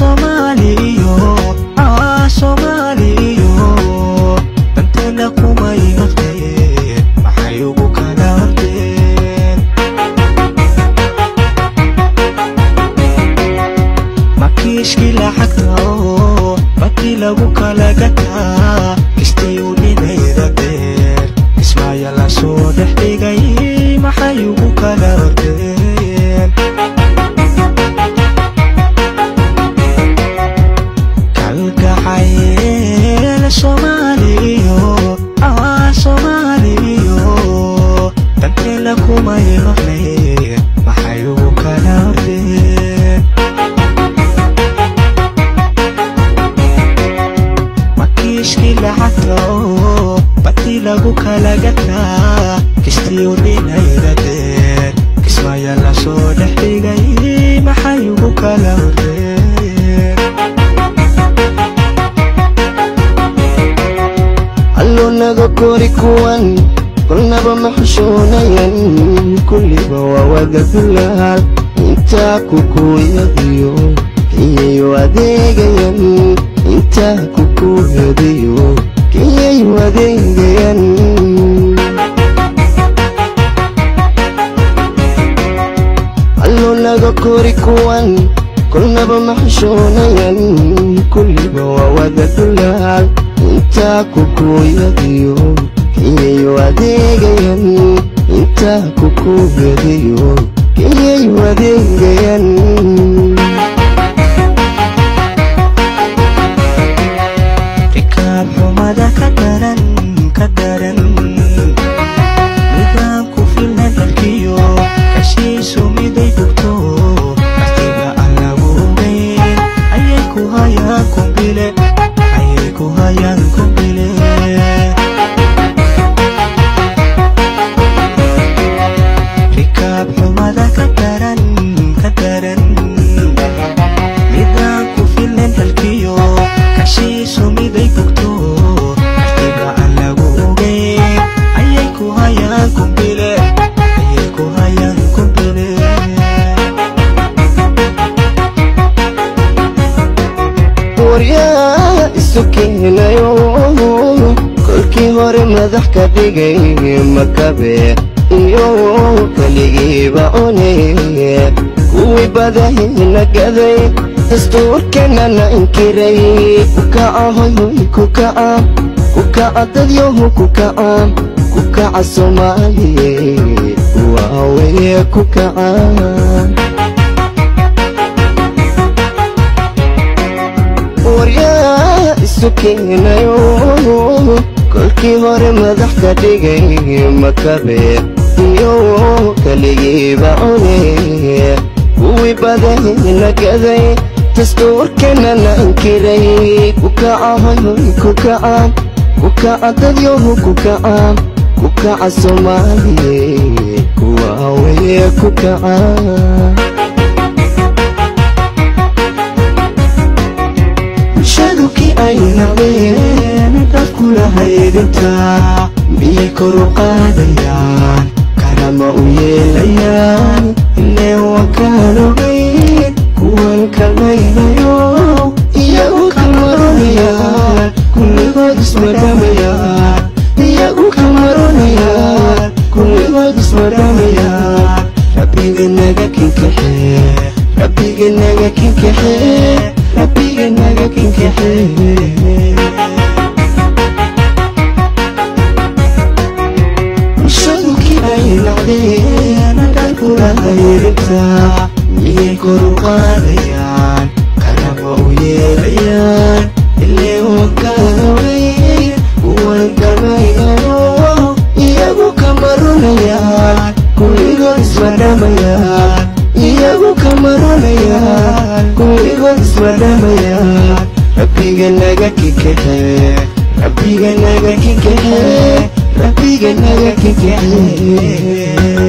عالصوماليو عالصوماليو آه، تنطلق ما يغدين محيوبك نردين ما كيش كلا حتى بطي لبوك لقتا. Kistii u dhinayda dheer kismaayo la soo dhex dhigay maxay ugu kala ordeen alloo naga kori kuwan kolnaba ma xishoonayan kulliba waa wada dulaal intaa kukuuyadiyo kiyayu adeegayan intaa kukuuyadiyo kiyayu adeegayan kori kuwan kolnaba ma xishoonayan kulliba waa wada dulaal intaa kukuuyadiyo kiyayu adeegayan intaa kukuuyadiyo kiyayu adeegayan kombile ayekuhaya kolkii hore madax ka dhigay makabe iyo keligiiba one kuwii badahina gaday dastuurkanana inkiray kukaca hoyoy kukaca kukaca dadyohu kukaca kukaca soomaaliye waaweye kukaca keenayo kolkii hore madax ka dhigay makabe iyo keligiiba one kuwii badahina gaday dastuurkanana inkiray kukaca hoyoy kukaca kukaca dadyohu kukaca kukaca soomaaliye kuwaaweye kukaca bulshadukii ay nabeen dadkula haydintaa miyay kor u qaadayaan karama u yeelayaan ileen waan kaan ogayn kuwan kalmaynayo iyagu kamaronayaan kulligood ismadhamayaan iyagu kamaronayaan kulligood ismadhamayaan rabbiga naga kinkaxee rabbiga naga rabbiga bulshadukii ay nacdeen dalkula hayrintaa miyay kor u qaadayaan karama u yeelayaan ilee wankaanaway kuwan kamaynayo iyagu kamaronayaan kulligood ismadhamayaan iyagu kamaronayaan kulligood ismadhamayaan rabbiga naga kinkaxee rabbiga naga kinkaxee rabbiga naga kinkaxee